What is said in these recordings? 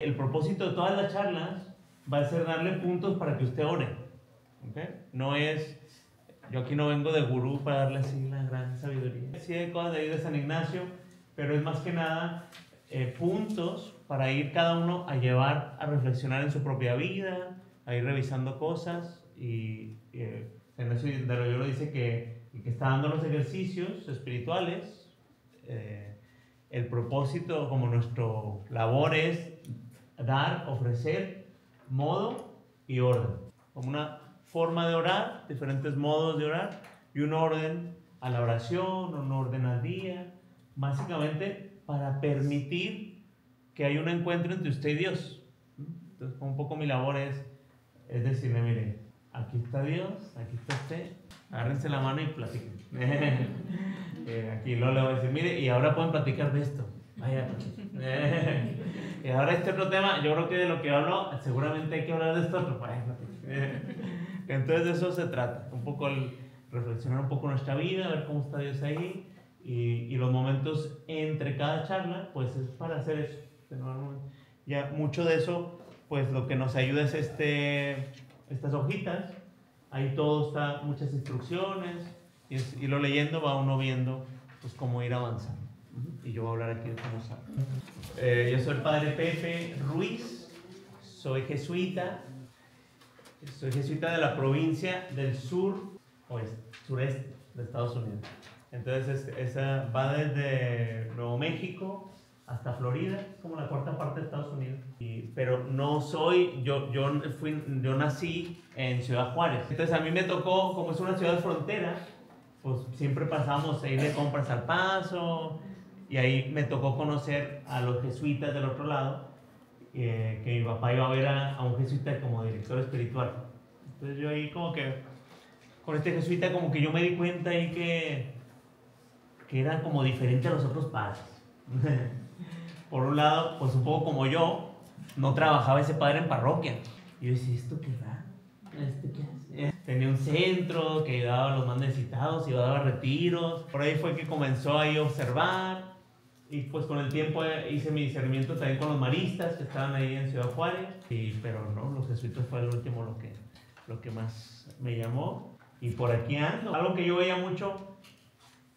El propósito de todas las charlas va a ser darle puntos para que usted ore. ¿okay? No es, yo aquí no vengo de gurú para darle así la gran sabiduría. Sí hay cosas de ahí de San Ignacio, pero es más que nada eh, puntos para ir cada uno a llevar a reflexionar en su propia vida, a ir revisando cosas y eh, San Ignacio de Loyola dice que, que está dando los ejercicios espirituales. Eh, el propósito como nuestro labor es dar, ofrecer modo y orden. Como una forma de orar, diferentes modos de orar y un orden a la oración, un orden al día, básicamente para permitir que haya un encuentro entre usted y Dios. Entonces, un poco mi labor es, es decirle, mire, aquí está Dios, aquí está usted, agárrense la mano y platiquen. Eh, aquí lo le voy a decir, mire, y ahora pueden platicar de esto. Vaya, y ahora este otro tema, yo creo que de lo que hablo, seguramente hay que hablar de esto otro. Entonces de eso se trata, un poco el reflexionar un poco nuestra vida, ver cómo está Dios ahí y, y los momentos entre cada charla, pues es para hacer eso. Ya mucho de eso, pues lo que nos ayuda es este, estas hojitas, ahí todo está, muchas instrucciones, y, y lo leyendo va uno viendo pues cómo ir avanzando. Y yo voy a hablar aquí de cómo sabe. Eh, yo soy el padre Pepe Ruiz, soy jesuita, soy jesuita de la provincia del sur, oeste, sureste de Estados Unidos. Entonces, esa va desde Nuevo México hasta Florida, como la cuarta parte de Estados Unidos. Y, pero no soy, yo, yo, fui, yo nací en Ciudad Juárez. Entonces, a mí me tocó, como es una ciudad frontera, pues siempre pasamos a ir de compras al paso, y ahí me tocó conocer a los jesuitas del otro lado, eh, que mi papá iba a ver a, a, un jesuita como director espiritual. Entonces yo ahí como que, con este jesuita como que yo me di cuenta ahí que, que era como diferente a los otros padres. Por un lado, pues un poco como yo, no trabajaba ese padre en parroquia. Y yo decía, ¿esto qué raro? ¿Este qué hace? Tenía un centro que ayudaba a los más necesitados y daba retiros. Por ahí fue que comenzó ahí a observar y pues con el tiempo hice mi discernimiento también con los maristas que estaban ahí en Ciudad Juárez, y, pero no, los jesuitas fue el último lo que, lo que más me llamó. Y por aquí ando. Algo que yo veía mucho,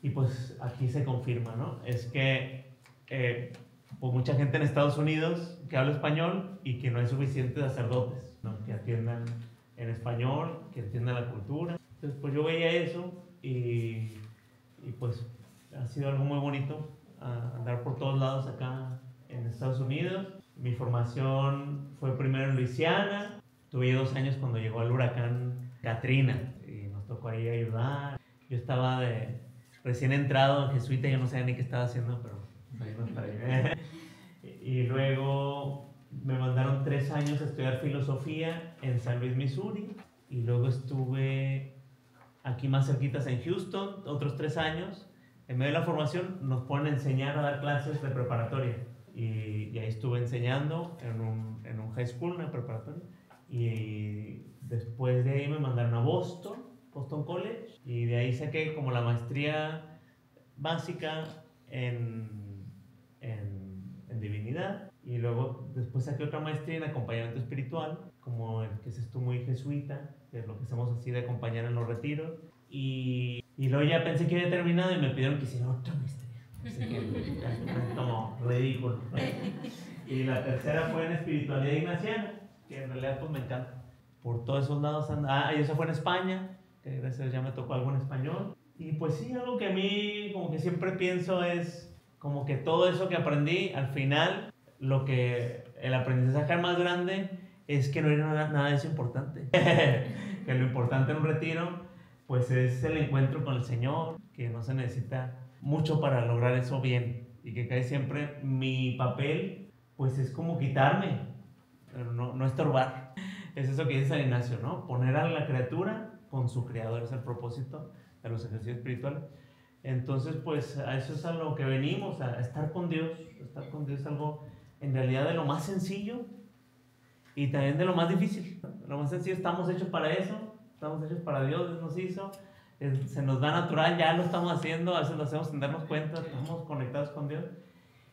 y pues aquí se confirma, ¿no? Es que eh, pues mucha gente en Estados Unidos que habla español y que no hay suficientes sacerdotes, ¿no? Que atiendan en español, que atiendan la cultura. Entonces, pues yo veía eso y, y pues ha sido algo muy bonito a andar por todos lados acá en Estados Unidos. Mi formación fue primero en Luisiana. Tuve dos años cuando llegó el huracán Katrina y nos tocó ahí ayudar. Yo estaba de recién entrado en jesuita, yo no sabía ni qué estaba haciendo, pero nos paré. y luego me mandaron tres años a estudiar filosofía en San Luis, Missouri. Y luego estuve aquí más cerquitas en Houston, otros tres años en medio de la formación nos ponen a enseñar a dar clases de preparatoria. Y, y ahí estuve enseñando en un, en un high school, una preparatoria. Y después de ahí me mandaron a Boston, Boston College. Y de ahí saqué como la maestría básica en, en, en divinidad. Y luego después saqué otra maestría en acompañamiento espiritual, como el que es esto muy jesuita, que es lo que hacemos así de acompañar en los retiros. Y, y luego ya pensé que había terminado y me pidieron que hiciera otra maestría. Como ridículo. Y la tercera fue en espiritualidad ignaciana, que en realidad pues me encanta. Por todos esos lados anda. Ah, y esa fue en España, que gracias a ya me tocó algo en español. Y pues sí, algo que a mí como que siempre pienso es como que todo eso que aprendí, al final, lo que el aprendizaje más grande es que no era nada de eso importante. que lo importante en un retiro pues es el encuentro con el Señor, que no se necesita mucho para lograr eso bien y que cae siempre mi papel, pues es como quitarme, pero no, no estorbar. Es eso que dice San Ignacio, ¿no? Poner a la criatura con su creador, es el propósito de los ejercicios espirituales. Entonces, pues a eso es a lo que venimos, a estar con Dios. Estar con Dios es algo en realidad de lo más sencillo y también de lo más difícil. Lo más sencillo, estamos hechos para eso, estamos hechos para Dios, Dios nos hizo, se nos da natural, ya lo estamos haciendo, a veces lo hacemos sin darnos cuenta, estamos conectados con Dios.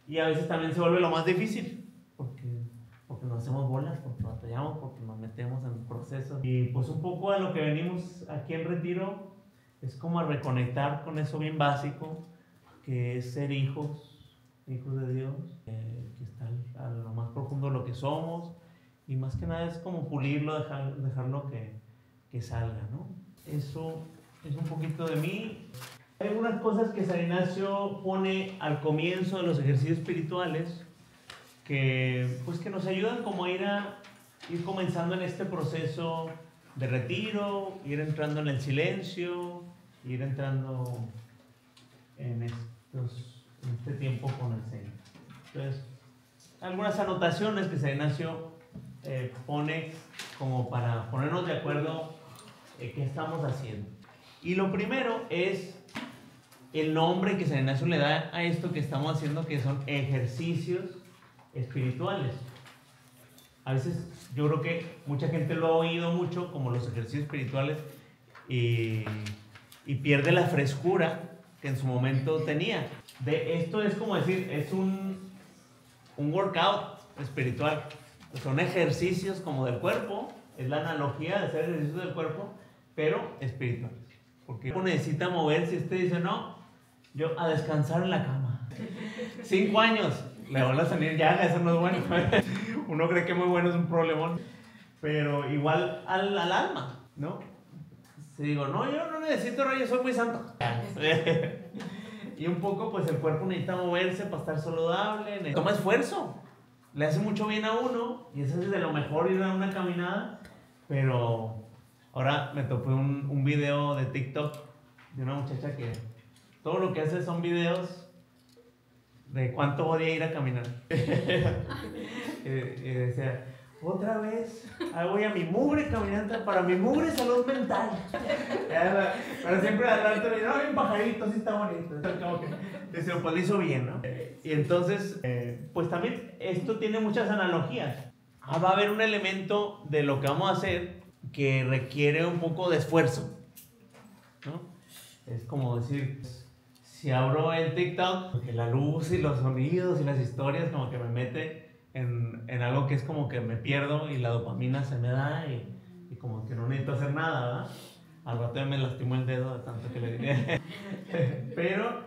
Y a veces también se vuelve lo más difícil, porque nos hacemos bolas, porque batallamos, porque nos metemos en el proceso. Y pues un poco a lo que venimos aquí en Retiro es como a reconectar con eso bien básico, que es ser hijos, hijos de Dios, eh, que está a lo más profundo de lo que somos, y más que nada es como pulirlo, dejar, dejarlo que, que salga, ¿no? Eso es un poquito de mí. Hay algunas cosas que San Ignacio pone al comienzo de los ejercicios espirituales que, pues, que nos ayudan como a ir, a ir comenzando en este proceso de retiro, ir entrando en el silencio, ir entrando en, estos, en este tiempo con el Señor. Entonces, algunas anotaciones que San Ignacio eh, pone como para ponernos de acuerdo eh, qué estamos haciendo. Y lo primero es el nombre que San le da a esto que estamos haciendo, que son ejercicios espirituales. A veces yo creo que mucha gente lo ha oído mucho como los ejercicios espirituales y, y pierde la frescura que en su momento tenía. De esto es como decir, es un, un workout espiritual. Son ejercicios como del cuerpo, es la analogía de hacer ejercicios del cuerpo, pero espirituales. Porque uno necesita moverse y usted dice, no, yo a descansar en la cama. Cinco años, le van a salir ya, eso no es bueno. Uno cree que muy bueno es un problemón, pero igual al, al alma, ¿no? Si digo, no, yo no necesito yo soy muy santo. y un poco, pues el cuerpo necesita moverse para estar saludable, toma esfuerzo, le hace mucho bien a uno, y eso es de lo mejor ir a una caminada, pero ahora me topé un, un video de TikTok de una muchacha que todo lo que hace son videos de cuánto voy a ir a caminar. y, decía, otra vez, ahí voy a mi mugre caminante para mi mugre salud mental. Pero siempre adelante me no, un pajarito, sí está bonito. Se pues lo hizo bien, ¿no? Y entonces, eh, pues también esto tiene muchas analogías. Ah, va a haber un elemento de lo que vamos a hacer que requiere un poco de esfuerzo. ¿no? Es como decir, si abro el TikTok, porque la luz y los sonidos y las historias como que me mete en, en algo que es como que me pierdo y la dopamina se me da y, y como que no necesito hacer nada, ¿verdad? Al rato me lastimó el dedo de tanto que le diré. Pero,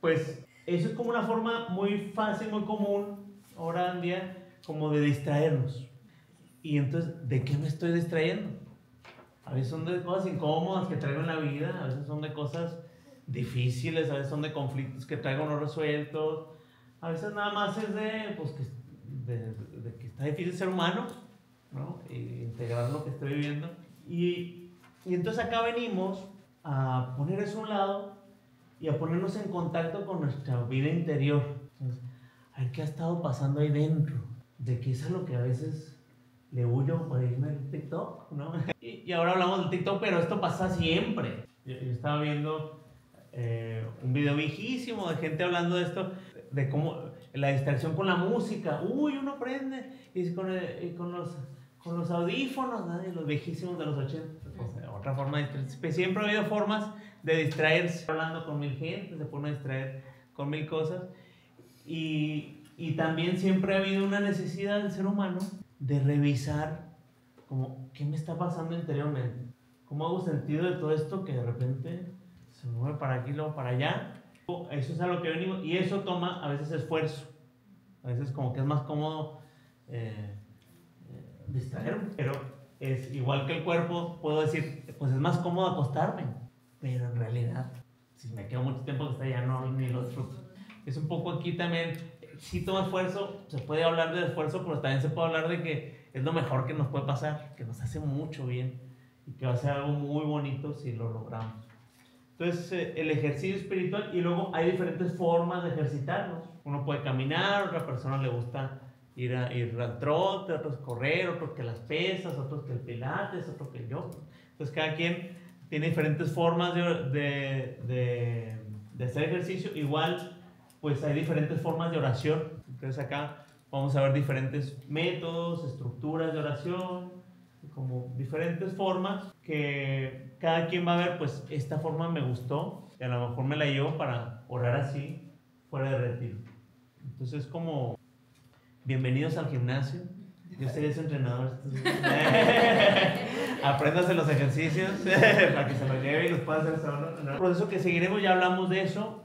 pues, eso es como una forma muy fácil, muy común ahora en día, como de distraernos. Y entonces, ¿de qué me estoy distrayendo? A veces son de cosas incómodas que traigo en la vida, a veces son de cosas difíciles, a veces son de conflictos que traigo no resueltos, a veces nada más es de, pues, que, de, que está difícil ser humano, ¿no? E integrar lo que estoy viviendo. Y, y entonces acá venimos a poner eso a un lado y a ponernos en contacto con nuestra vida interior. Entonces, a ver qué ha estado pasando ahí dentro, de qué es lo que a veces le huyo para irme al TikTok, ¿no? Y, y, ahora hablamos del TikTok, pero esto pasa siempre. Yo, yo estaba viendo eh, un video viejísimo de gente hablando de esto, de cómo la distracción con la música. Uy, uno aprende y con, y con, los, con los audífonos, ¿no? los viejísimos de los 80. otra forma de distraerse. Siempre ha habido formas de distraerse hablando con mil gente, se pone a distraer con mil cosas. Y, y también siempre ha habido una necesidad del ser humano de revisar como qué me está pasando interiormente. ¿Cómo hago sentido de todo esto que de repente se mueve para aquí, luego para allá. Eso es a lo que venimos y eso toma a veces esfuerzo. A veces como que es más cómodo eh, eh, distraerme, pero es igual que el cuerpo, puedo decir, pues es más cómodo acostarme, pero en realidad, si me quedo mucho tiempo que está ya no ni lo disfruto. Es un poco aquí también, si toma esfuerzo, se puede hablar de esfuerzo, pero también se puede hablar de que es lo mejor que nos puede pasar, que nos hace mucho bien y que va a ser algo muy bonito si lo logramos. Entonces, eh, el ejercicio espiritual y luego hay diferentes formas de ejercitarnos. Uno puede caminar, otra persona le gusta ir, a, ir al trote, otros correr, otros que las pesas, otros que el pilates, otros que el yoga. Entonces, cada quien tiene diferentes formas de, de, de, de hacer ejercicio. Igual, pues hay diferentes formas de oración. Entonces, acá vamos a ver diferentes métodos, estructuras de oración, como diferentes formas que cada quien va a ver, pues esta forma me gustó y a lo mejor me la llevo para orar así fuera de retiro. Entonces como bienvenidos al gimnasio, Yo sería su entrenador. Apréndase los ejercicios para que se los lleve y los pueda hacer solo. El proceso que seguiremos, ya hablamos de eso.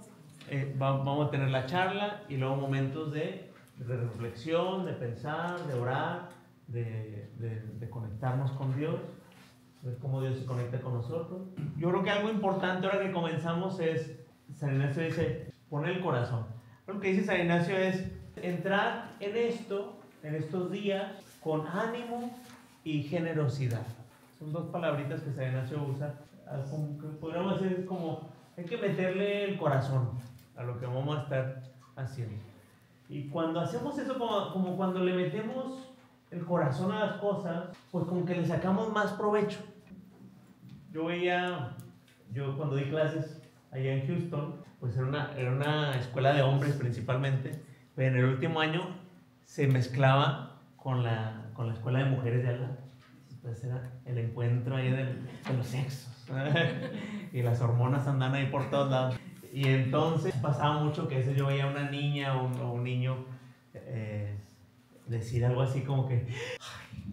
Eh, vamos a tener la charla y luego momentos de, de reflexión, de pensar, de orar, de, de, de conectarnos con Dios, ver cómo Dios se conecta con nosotros. Yo creo que algo importante ahora que comenzamos es, San Ignacio dice, poner el corazón. Lo que dice San Ignacio es entrar en esto, en estos días, con ánimo y generosidad. Son dos palabritas que San Ignacio usa. como Podríamos decir como, hay que meterle el corazón a lo que vamos a estar haciendo. Y cuando hacemos eso, como, como cuando le metemos el corazón a las cosas, pues como que le sacamos más provecho. Yo veía, yo cuando di clases allá en Houston, pues era una, era una escuela de hombres principalmente, pero en el último año se mezclaba con la, con la escuela de mujeres de allá. Entonces era el encuentro ahí del- de los sexos. y las hormonas andan ahí por todos lados. Y entonces pasaba mucho que veces yo veía a una niña o un, niño eh, decir algo así como que, "Ay,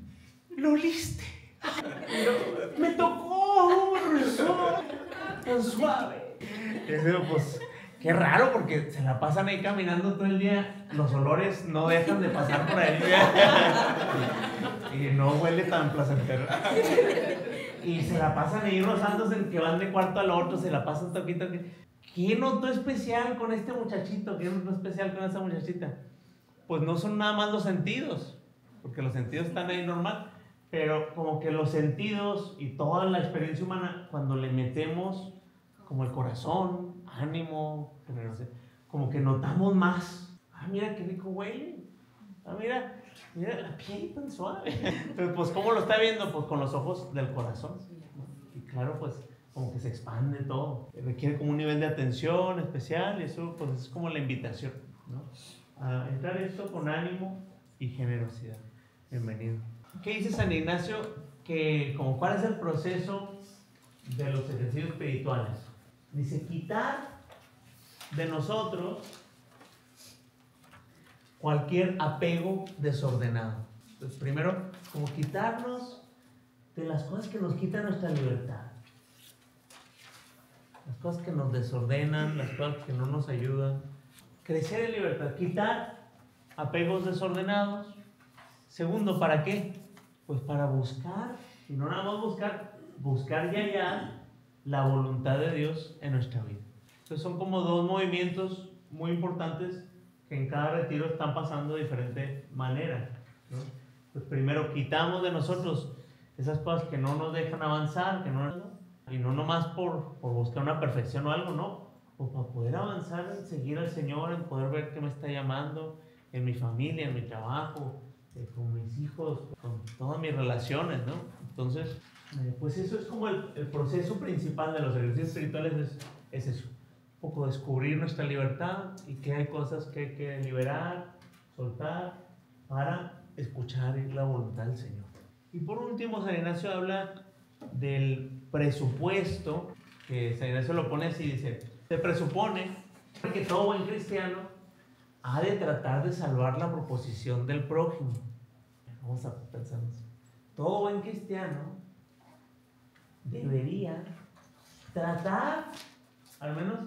lo oliste. Me tocó, tan suave. Eso, pues, qué raro porque se la pasan ahí caminando todo el día. Los olores no dejan de pasar por ahí. y no huele tan placentero. Y se la pasan ahí rozándose, que van de cuarto al otro, se la pasan toquito. ¿Qué notó especial con este muchachito? ¿Qué notó especial con esa muchachita? Pues no son nada más los sentidos, porque los sentidos están ahí normal, pero como que los sentidos y toda la experiencia humana, cuando le metemos como el corazón, ánimo, como que notamos más. Ah, mira qué rico huele. Ah, mira, mira la piel tan suave. Pero pues, ¿cómo lo está viendo? Pues con los ojos del corazón. Y claro, pues como que se expande todo. Requiere como un nivel de atención especial y eso pues es como la invitación, ¿no? A entrar esto con ánimo y generosidad. Bienvenido. ¿Qué dice San Ignacio? Que como cuál es el proceso de los ejercicios espirituales. Dice quitar de nosotros cualquier apego desordenado. Entonces, primero, como quitarnos de las cosas que nos quitan nuestra libertad. Las cosas que nos desordenan, las cosas que no nos ayudan. Crecer en libertad, quitar apegos desordenados. Segundo, ¿para qué? Pues para buscar, y no nada más buscar, buscar ya ya la voluntad de Dios en nuestra vida. Entonces son como dos movimientos muy importantes que en cada retiro están pasando de diferente manera. Pues primero quitamos de nosotros esas cosas que no nos dejan avanzar, que no, y no nomás por, por buscar una perfección o algo, no, pues para poder avanzar en seguir al Señor, en poder ver que me está llamando en mi familia, en mi trabajo, eh, con mis hijos, con todas mis relaciones, ¿no? Entonces, eh, pues eso es como el, el proceso principal de los ejercicios espirituales, es, es eso, un poco descubrir nuestra libertad y que hay cosas que hay que liberar, soltar, para escuchar la voluntad del Señor. Y por último, San Ignacio habla del presupuesto, que San Ignacio lo pone así, dice, se presupone que todo buen cristiano ha de tratar de salvar la proposición del prójimo. Vamos a pensar. Todo buen cristiano debería tratar, al menos,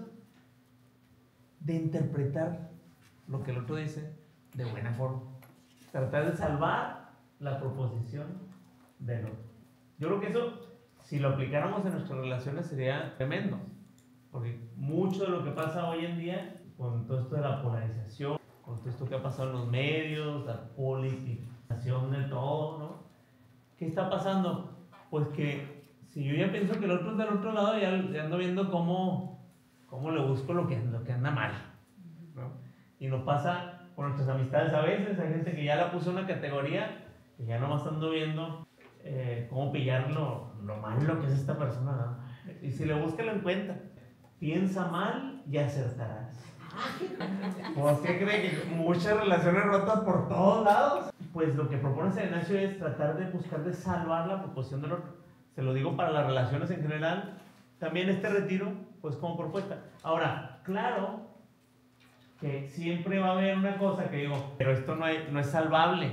de interpretar lo que el otro dice de buena forma. Tratar de salvar la proposición del otro. Yo creo que eso, si lo aplicáramos en nuestras relaciones, sería tremendo. Porque mucho de lo que pasa hoy en día, con todo esto de la polarización, con todo esto que ha pasado en los medios, la politización de todo, ¿no? ¿Qué está pasando? Pues que si yo ya pienso que el otro es del otro lado, ya, ya ando viendo cómo, cómo le busco lo que, lo que anda mal, ¿no? Y nos pasa con nuestras amistades a veces, hay gente que ya la puso en una categoría, que ya nomás ando viendo eh, cómo pillar lo, lo malo que es esta persona, ¿no? Y si le busca, lo encuentra. Piensa mal y acertarás. Pues, ¿qué cree? Que muchas relaciones rotas por todos lados. Pues lo que propone San Ignacio es tratar de buscar de salvar la proposición del otro. Se lo digo para las relaciones en general. También este retiro, pues como propuesta. Ahora, claro que siempre va a haber una cosa que digo, pero esto no, hay- no es salvable.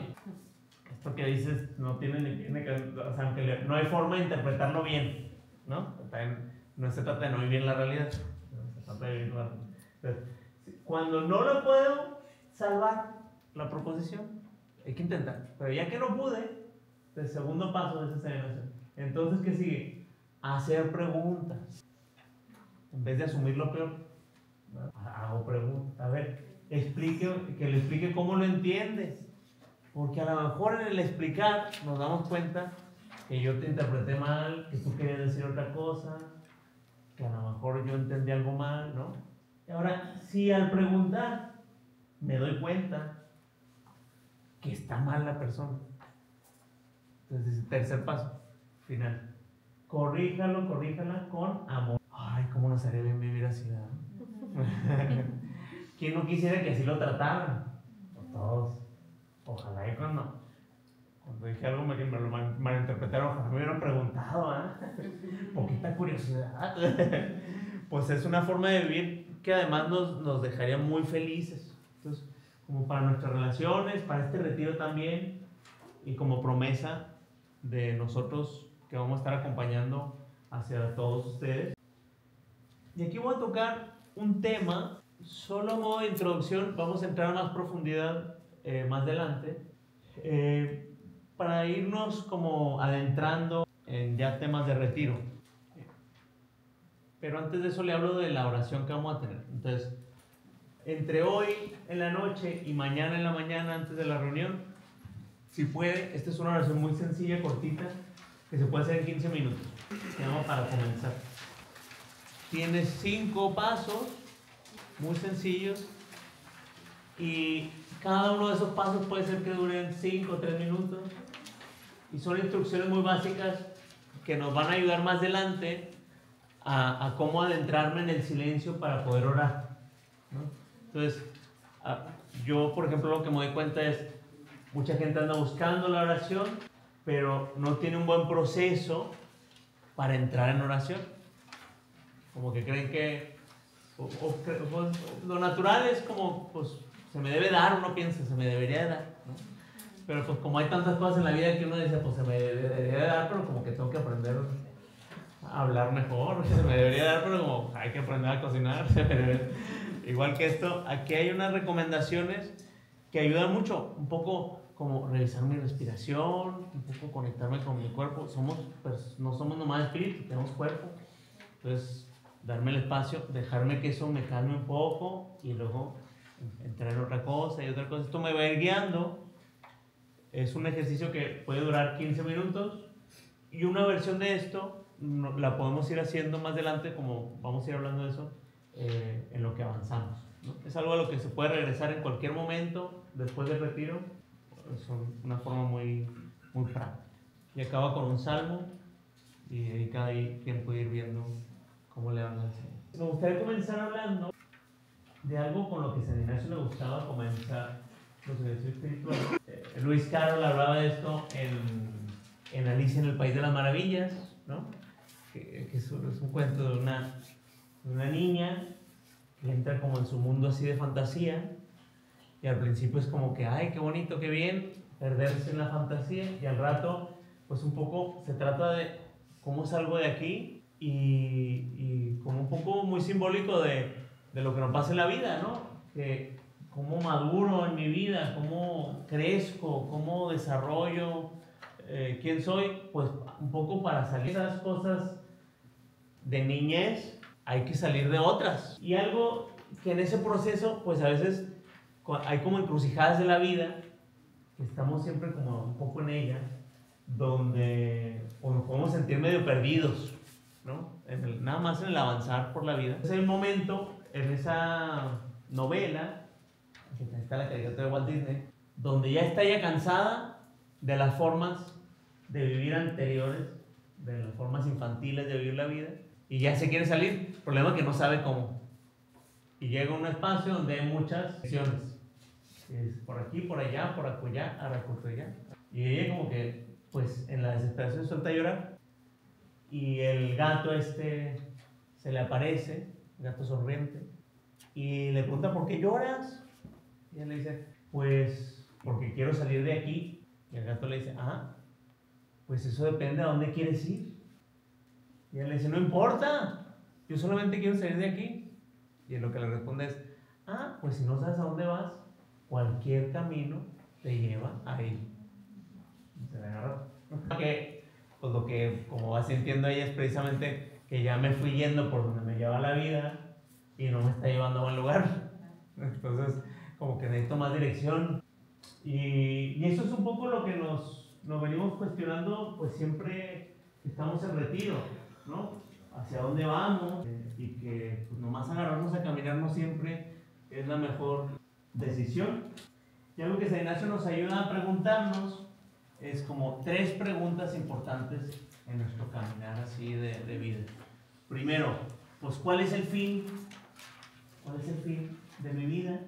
Esto que dices no tiene ni tiene que, o sea, aunque le- no hay forma de interpretarlo bien, ¿no? También no se trata de no vivir la realidad, ¿no? se trata de vivir la Entonces, si- Cuando no lo puedo salvar la proposición, hay que intentar. Pero ya que no pude, el segundo paso es esa serenación. Entonces, ¿qué sigue? Hacer preguntas. En vez de asumir lo peor, hago preguntas. A ver, explique, que le explique cómo lo entiendes. Porque a lo mejor en el explicar nos damos cuenta que yo te interpreté mal, que tú querías decir otra cosa, que a lo mejor yo entendí algo mal, ¿no? Y ahora, si al preguntar me doy cuenta que está mal la persona, entonces tercer paso, final. Corríjalo, corríjala con amor. Ay, cómo nos haría bien vivir así, ¿verdad? ¿Quién no quisiera que así lo trataran? Todos. Ojalá y cuando, dije algo me, lo mal- malinterpretaron, ojalá me hubieran preguntado, ¿ah? Poquita curiosidad. pues es una forma de vivir que además nos, nos dejaría muy felices. Entonces, como para nuestras relaciones, para este retiro también, y como promesa de nosotros que vamos a estar acompañando hacia todos ustedes. Y aquí voy a tocar un tema, solo modo de introducción, vamos a entrar a más profundidad eh, más adelante, eh, para irnos como adentrando en ya temas de retiro. Pero antes de eso le hablo de la oración que vamos a tener. Entonces, entre hoy en la noche y mañana en la mañana antes de la reunión, si puede, esta es una oración muy sencilla, cortita, que se puede hacer en 15 minutos. Se llama para comenzar. Tiene cinco pasos muy sencillos y cada uno de esos pasos puede ser que duren 5 o 3 minutos y son instrucciones muy básicas que nos van a ayudar más adelante a, a cómo adentrarme en el silencio para poder orar. Entonces, yo por ejemplo lo que me doy cuenta es, mucha gente anda buscando la oración, pero no tiene un buen proceso para entrar en oración. Como que creen que lo natural es como, pues, se me debe dar, uno piensa, se me debería de dar, ¿no? Pero pues como hay tantas cosas en la vida que uno dice, pues se me debería de dar, pero como que tengo que aprender a hablar mejor, se me debería dar, pero como hay que aprender a cocinar. Igual que esto, aquí hay unas recomendaciones que ayudan mucho, un poco como revisar mi respiración, un poco conectarme con mi cuerpo. Somos, pers- no somos nomás espíritu, tenemos cuerpo. Entonces, darme el espacio, dejarme que eso me calme un poco y luego entrar en otra cosa y otra cosa. Esto me va a ir guiando. Es un ejercicio que puede durar 15 minutos y una versión de esto la podemos ir haciendo más adelante, como vamos a ir hablando de eso, eh, en lo que avanzamos. Es algo a lo que se puede regresar en cualquier momento después del retiro. Es un- una forma muy, muy práctica. Y acaba con un salmo y ahí cada quien puede ir viendo cómo le van a hacer. Me gustaría comenzar hablando de algo con lo que San Ignacio le gustaba comenzar los ejercicios espirituales. Eh, Luis Carroll hablaba de esto en, en Alicia en el País de las Maravillas, ¿no? Que, es, un, es un cuento de una, de una niña que entra como en su mundo así de fantasía y al principio es como que, ay, qué bonito, qué bien, perderse en la fantasía y al rato, pues un poco se trata de cómo salgo de aquí y, y como un poco muy simbólico de, de lo que nos pasa en la vida, ¿no? Que cómo maduro en mi vida, cómo crezco, cómo desarrollo eh, quién soy, pues un poco para salir de esas cosas de niñez hay que salir de otras. Y algo que en ese proceso, pues a veces hay como encrucijadas de la vida, que estamos siempre como un poco en ella, donde pues, nos podemos sentir medio perdidos, ¿no? En el- nada más en el avanzar por la vida. Es el momento en esa novela, que está la caricatura de Walt Disney, donde ya está ya cansada de las formas de vivir anteriores, de las formas infantiles de vivir la vida, y ya se quiere salir. Problema que no sabe cómo. Y llega a un espacio donde hay muchas opciones. Es por aquí, por allá, por acullá, aracutoyá. Y ella como que, pues, en la desesperación suelta a llorar. Y el gato este se le aparece, gato sonriente, y le pregunta, ¿por qué lloras? Y él le dice, pues, porque quiero salir de aquí Y el gato le dice, ah, pues eso depende a dónde quieres ir. Y él le dice, no importa, yo solamente quiero salir de aquí. Y él lo que le responde es, ah, pues si no sabes a dónde vas, cualquier camino te lleva ahí. Y se le agarró. Que, pues lo que, como va sintiendo ella, es precisamente que ya me fui yendo por donde me lleva la vida y no me está llevando a buen lugar. Entonces, como que necesito más dirección. Y, y eso es un poco lo que nos, nos venimos cuestionando, pues siempre estamos en retiro, ¿no? Hacia dónde vamos y que pues, nomás agarrarnos a caminarnos siempre es la mejor decisión. Y algo que San Ignacio nos ayuda a preguntarnos es como tres preguntas importantes en nuestro caminar así de, de vida. Primero, pues ¿cuál es el fin? ¿Cuál es el fin de mi vida?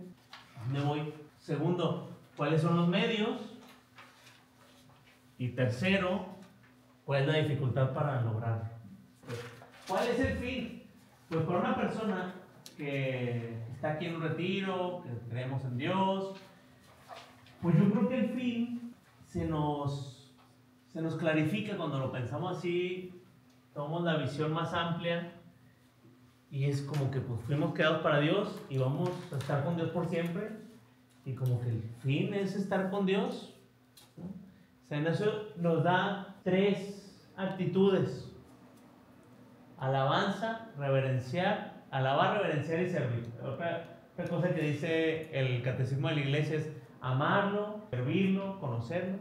¿A dónde voy? Segundo, ¿cuáles son los medios? Y tercero, ¿cuál es la dificultad para lograrlo? ¿Cuál es el fin? Pues para una persona que está aquí en un retiro, que creemos en Dios, pues yo creo que el fin se nos, se nos clarifica cuando lo pensamos así, tomamos la visión más amplia y es como que pues fuimos creados para Dios y vamos a estar con Dios por siempre y como que el fin es estar con Dios. ¿no? San Ignacio nos da tres actitudes. Alabanza, reverenciar, alabar, reverenciar y servir. Otra, otra cosa que dice el catecismo de la iglesia es amarlo, servirlo, conocerlo.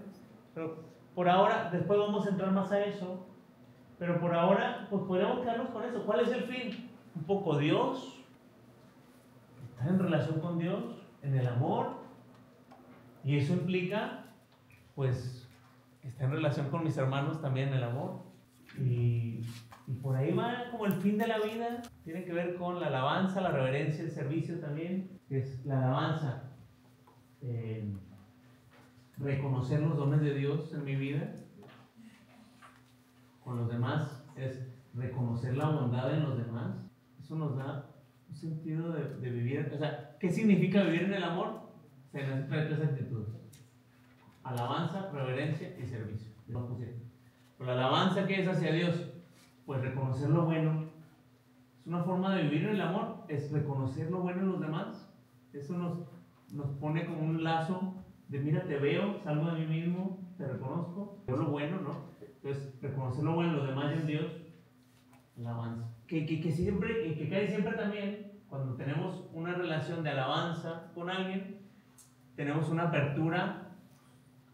Pero por ahora, después vamos a entrar más a eso, pero por ahora, pues podemos quedarnos con eso. ¿Cuál es el fin? Un poco Dios, estar en relación con Dios, en el amor, y eso implica, pues, estar en relación con mis hermanos también en el amor. Y, y por ahí va como el fin de la vida, tiene que ver con la alabanza, la reverencia, el servicio también, que es la alabanza eh, reconocer los dones de Dios en mi vida con los demás es reconocer la bondad en los demás. Eso nos da un sentido de, de vivir. O sea, ¿qué significa vivir en el amor? Se necesitan tres actitudes: alabanza, reverencia y servicio. Pero la alabanza, ¿qué es hacia Dios? Pues reconocer lo bueno. Es una forma de vivir en el amor, es reconocer lo bueno en los demás. Eso nos nos pone como un lazo de mira, te veo, salgo de mí mismo, te reconozco, veo lo bueno, ¿no? Entonces, reconocer lo bueno en los demás y en Dios, alabanza. Que, que, que siempre, que cae siempre también, cuando tenemos una relación de alabanza con alguien, tenemos una apertura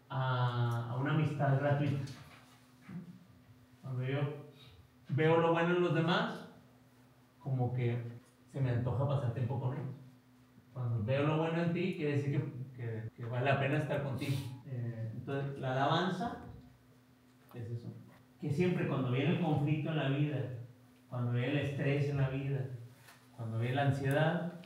a, a una amistad gratuita. Cuando yo veo lo bueno en los demás, como que se me antoja pasar tiempo con ellos. Cuando veo lo bueno en ti, quiere decir que, que, que vale la pena estar contigo. Eh, entonces, la alabanza es eso. Que siempre cuando viene el conflicto en la vida, cuando viene el estrés en la vida, cuando viene la ansiedad,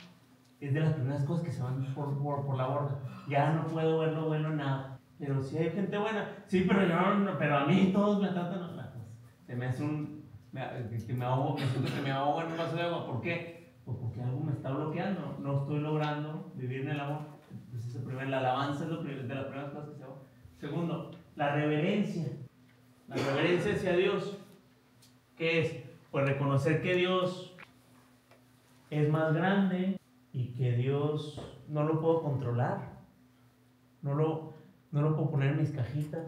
es de las primeras cosas que se van por, por, por la borda. Ya no puedo ver lo bueno en nada. Pero si hay gente buena, sí, pero yo no, pero a mí todos me tratan, se me hace un, me, que me ahogo, me siento que me ahogo en un vaso de agua. ¿Por qué? Pues porque algo me está bloqueando, no estoy logrando vivir en el amor. Entonces, el primer, la alabanza es lo primer, de las primeras cosas que se hago. Segundo, la reverencia. La reverencia hacia Dios. ¿Qué es? Pues reconocer que Dios es más grande y que Dios no lo puedo controlar. No lo, no lo puedo poner en mis cajitas.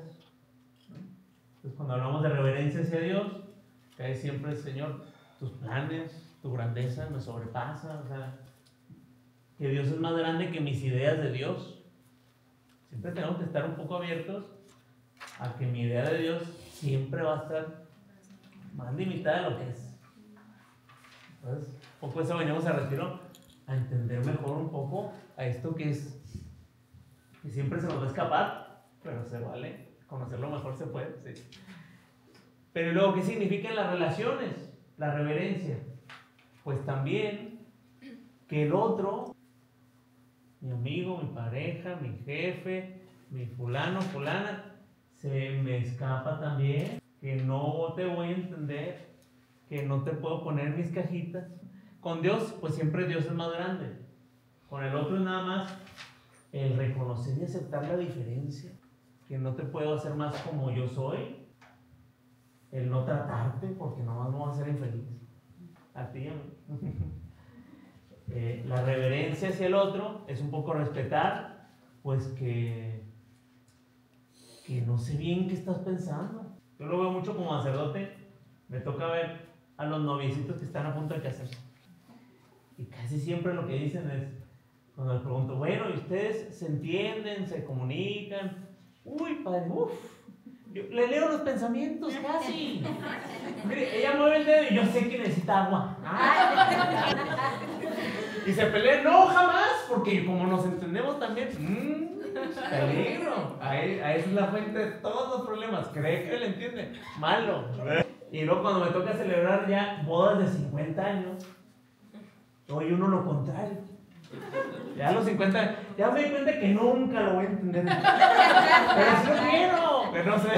Entonces, cuando hablamos de reverencia hacia Dios, cae siempre el Señor, tus planes, tu grandeza me sobrepasa, o sea, que Dios es más grande que mis ideas de Dios. Siempre tenemos que estar un poco abiertos a que mi idea de Dios siempre va a estar más limitada de lo que es. Entonces, poco eso venimos a retiro a entender mejor un poco a esto que es que siempre se nos va a escapar, pero se vale, conocerlo mejor se puede, sí. Pero luego, ¿qué significan las relaciones? La reverencia pues también que el otro, mi amigo, mi pareja, mi jefe, mi fulano, fulana, se me escapa también, que no te voy a entender, que no te puedo poner mis cajitas. Con Dios, pues siempre Dios es más grande. Con el otro es nada más el reconocer y aceptar la diferencia. que no te puedo hacer más como yo soy, el no tratarte porque nomás me vas a hacer infeliz. A ti, eh, la reverencia hacia el otro es un poco respetar, pues que, que no sé bien qué estás pensando. Yo lo veo mucho como sacerdote, me toca ver a los noviecitos que están a punto de casarse. Y casi siempre lo que dicen es, cuando les pregunto, bueno, ¿y ustedes se entienden, se comunican? Uy, padre, uff, le leo los pensamientos casi. Mire, ella mueve el dedo y yo sé que necesita agua. y se pelean, no, jamás, porque como nos entendemos también, mmm, peligro. Ahí, ahí es la fuente de todos los problemas. Cree que le entiende. Malo. Y luego cuando me toca celebrar ya bodas de 50 años, hoy uno lo contrario. Ya los 50, ya me di cuenta que nunca lo voy a entender. Pero sí lo quiero, pero no sé.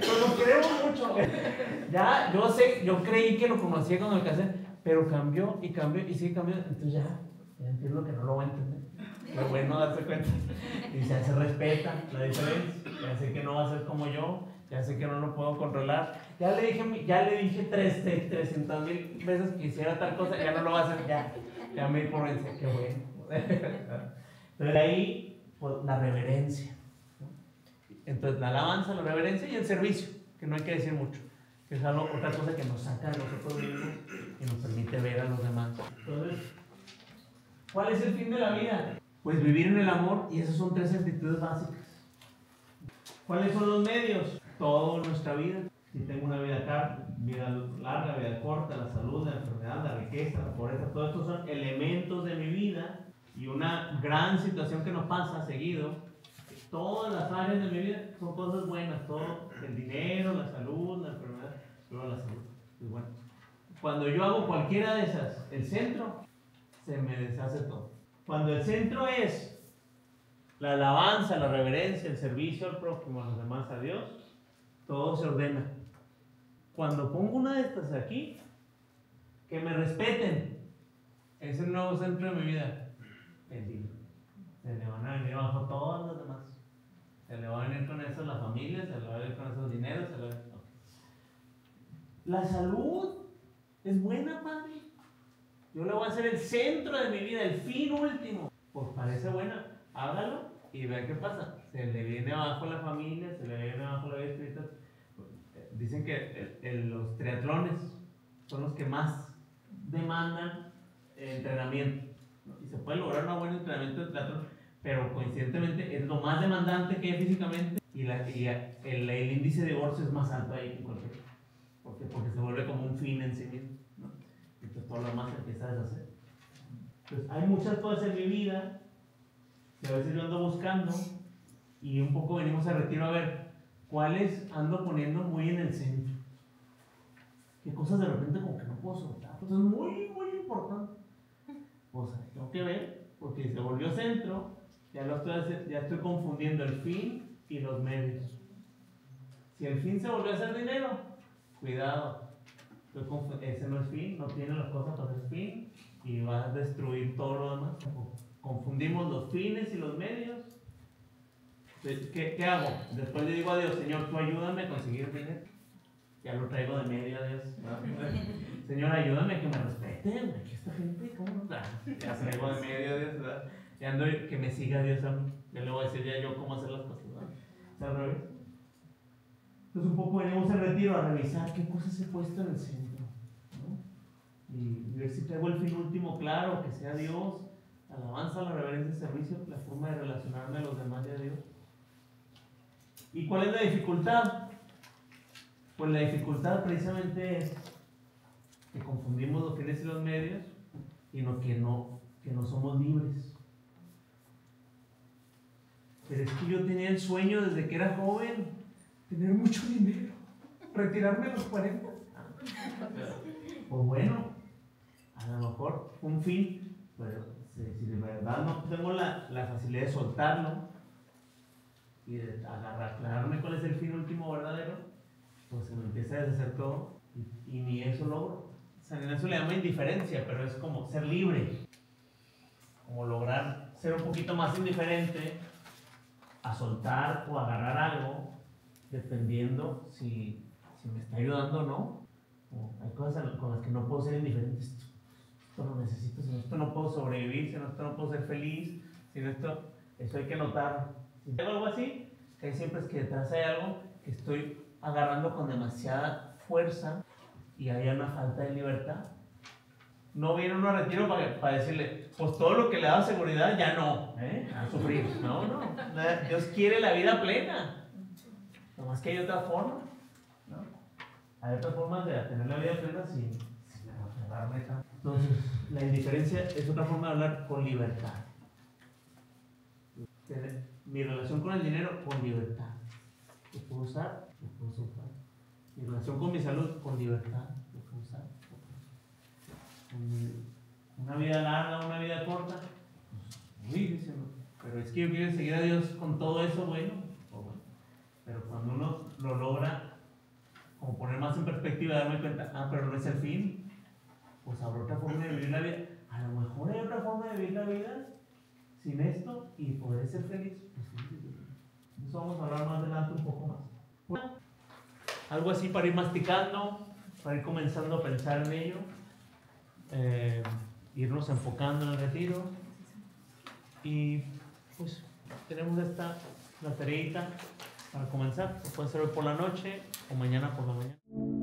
Pero lo creo mucho. Ya, yo sé, yo creí que lo conocía cuando me casé, pero cambió y cambió y sigue cambiando. Entonces ya, ya entiendo que no lo voy a entender. Pero bueno darse cuenta. Y ya se respeta la diferencia. Ya sé que no va a ser como yo ya sé que no lo puedo controlar. Ya le dije, ya le dije 300 mil veces que hiciera tal cosa, ya no lo va a hacer, ya, di por vencer, qué bueno. De ahí, pues, la reverencia. Entonces, la alabanza, la reverencia y el servicio, que no hay que decir mucho, que es algo, otra cosa que nos saca de nosotros mismos y nos permite ver a los demás. Entonces, ¿cuál es el fin de la vida? Pues vivir en el amor y esas son tres actitudes básicas. ¿Cuáles son los medios? toda nuestra vida. Si tengo una vida, vida larga, vida corta, la salud, la enfermedad, la riqueza, la pobreza, todos estos son elementos de mi vida y una gran situación que nos pasa seguido. Todas las áreas de mi vida son cosas buenas, todo el dinero, la salud, la enfermedad, pero la salud. Pues bueno, cuando yo hago cualquiera de esas, el centro, se me deshace todo. Cuando el centro es la alabanza, la reverencia, el servicio al prójimo, a los demás, a Dios, todo se ordena. Cuando pongo una de estas aquí, que me respeten, es el nuevo centro de mi vida. Bendito. Se le van a venir abajo todos los demás. Se le va a venir con eso la familia, se le va a venir con esos dineros, se le va a La salud es buena, Padre. Yo le voy a hacer el centro de mi vida, el fin último. Pues parece buena, hágalo y vea qué pasa. Se le viene abajo la familia, se le viene abajo la vida espiritual. Dicen que los triatlones son los que más demandan entrenamiento. Y se puede lograr un buen entrenamiento de triatlón, pero coincidentemente es lo más demandante que hay físicamente y, la, y el, el, índice de divorcio es más alto ahí que cualquier porque, porque se vuelve como un fin en sí mismo. ¿no? Entonces todo lo demás se empieza a deshacer. Entonces hay muchas cosas en mi vida que a veces yo ando buscando y un poco venimos a retiro a ver cuáles ando poniendo muy en el centro. Qué cosas de repente como que no puedo soltar. Pues es muy, muy importante. Pues tengo que ver, porque se volvió centro, ya, lo estoy, ya estoy confundiendo el fin y los medios. Si el fin se volvió a hacer dinero, cuidado. Ese no es fin, no tiene las cosas para ser fin y va a destruir todo lo demás. Confundimos los fines y los medios. ¿Qué, ¿Qué, hago? Después le digo a Dios, Señor, tú ayúdame a conseguir dinero. Ya lo traigo de medio a Dios. Señor, ayúdame que me respeten. Aquí esta gente, ¿cómo está? Ya traigo de medio a Dios, ¿verdad? Ya ando que me siga Dios a mí. Ya le voy a decir ya yo cómo hacer las cosas, ¿verdad? al revés. Entonces un poco venimos en retiro a revisar qué cosas he puesto en el centro. ¿no? Y ver si traigo el fin último claro, que sea Dios alabanza, la reverencia, el servicio, la forma de relacionarme a los demás y a Dios. ¿Y cuál es la dificultad? Pues la dificultad precisamente es que confundimos los fines y los medios y no, que, no, que no somos libres. Pero es que yo tenía el sueño desde que era joven, tener mucho dinero, retirarme a los 40. Pues bueno, a lo mejor un fin, pero si de verdad no tengo la, la, facilidad de soltarlo y aclararme cuál es el fin último verdadero, pues se me empieza a deshacer todo y, ni eso logro. San Ignacio le llama indiferencia, pero es como ser libre, como lograr ser un poquito más indiferente a soltar o agarrar algo dependiendo si, si me está ayudando o no. O hay cosas con las que no puedo ser indiferente. Esto, esto lo necesito, sin esto no puedo sobrevivir, sin esto no puedo ser feliz, sin esto, eso hay que notar. Algo así, que siempre es que detrás hay algo que estoy agarrando con demasiada fuerza y hay una falta de libertad. No viene uno a retiro para, para decirle, pues todo lo que le da seguridad ya no, ¿eh? a sufrir. No, no. Dios quiere la vida plena. Nomás que hay otra forma. ¿no? Hay otras formas de tener la vida plena sin, sin aferrarme. Entonces, la indiferencia es otra forma de hablar con libertad. Mi relación con el dinero, con libertad. Lo puedo usar, lo puedo usar. Mi relación con mi salud, con libertad. Lo puedo usar, lo puedo. Una vida larga, una vida corta. Pues, uy, dice, pero es que yo quiero seguir a Dios con todo eso, bueno. Pero cuando uno lo logra, como poner más en perspectiva, darme cuenta, ah, pero no es el fin, pues habrá otra forma de vivir la vida. A lo mejor hay otra forma de vivir la vida sin esto y poder ser feliz. Eso vamos a hablar más adelante un poco más. algo así para ir masticando, para ir comenzando a pensar en ello, eh, irnos enfocando en el retiro. Y pues tenemos esta, la tareita para comenzar. Puede ser hoy por la noche o mañana por la mañana.